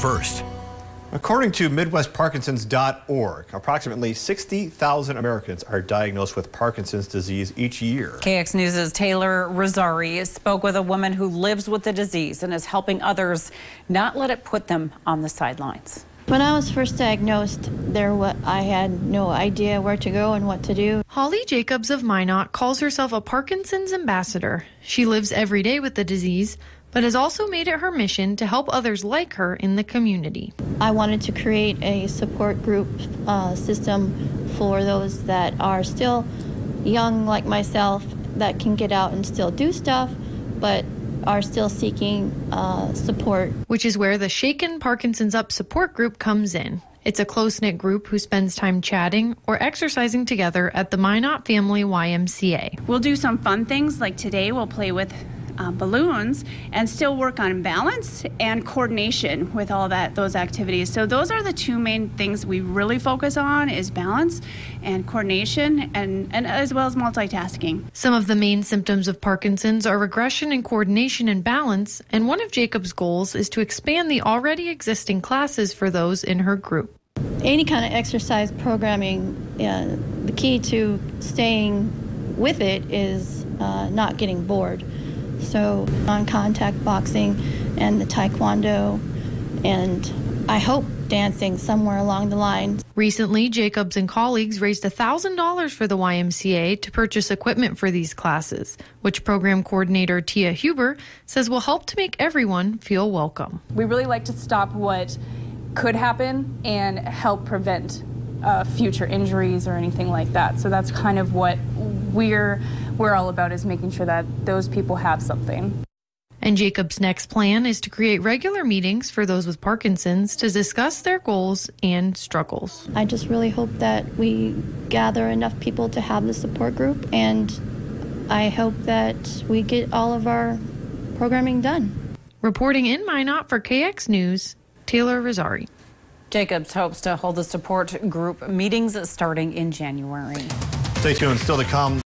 first. According to MidwestParkinson's.org, approximately 60,000 Americans are diagnosed with Parkinson's disease each year. KX News' Taylor Rosari spoke with a woman who lives with the disease and is helping others not let it put them on the sidelines. When I was first diagnosed, there wa- I had no idea where to go and what to do. Holly Jacobs of Minot calls herself a Parkinson's ambassador. She lives every day with the disease, but has also made it her mission to help others like her in the community. I wanted to create a support group uh, system for those that are still young, like myself, that can get out and still do stuff, but are still seeking uh, support. Which is where the Shaken Parkinson's Up support group comes in. It's a close knit group who spends time chatting or exercising together at the Minot Family YMCA. We'll do some fun things like today we'll play with uh, balloons and still work on balance and coordination with all that those activities. So those are the two main things we really focus on is balance and coordination and, and as well as multitasking. Some of the main symptoms of Parkinson's are regression in coordination and balance, and one of Jacob's goals is to expand the already existing classes for those in her group. Any kind of exercise programming, uh, the key to staying with it is uh, not getting bored. So, non contact boxing and the taekwondo, and I hope dancing somewhere along the line. Recently, Jacobs and colleagues raised $1,000 for the YMCA to purchase equipment for these classes, which program coordinator Tia Huber says will help to make everyone feel welcome. We really like to stop what could happen and help prevent uh, future injuries or anything like that. So that's kind of what we're we're all about is making sure that those people have something. And Jacob's next plan is to create regular meetings for those with Parkinson's to discuss their goals and struggles. I just really hope that we gather enough people to have the support group, and I hope that we get all of our programming done. Reporting in Minot for KX News, Taylor Rosari. Jacobs hopes to hold the support group meetings starting in January. Stay tuned. Still to come.